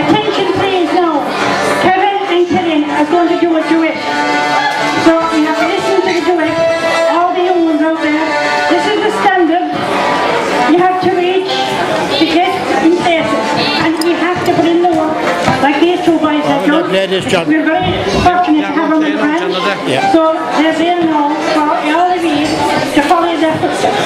Attention please now. Kevin and Kevin are going to do a duet. So you have to listen to the duet. All the young ones out there. This is the standard. You have to reach to get in places. And you have to put in the work. Like these two boys have Oh, done. have. We're very fortunate to have them with friends. Yeah. So they're there now for all of you to follow their footsteps.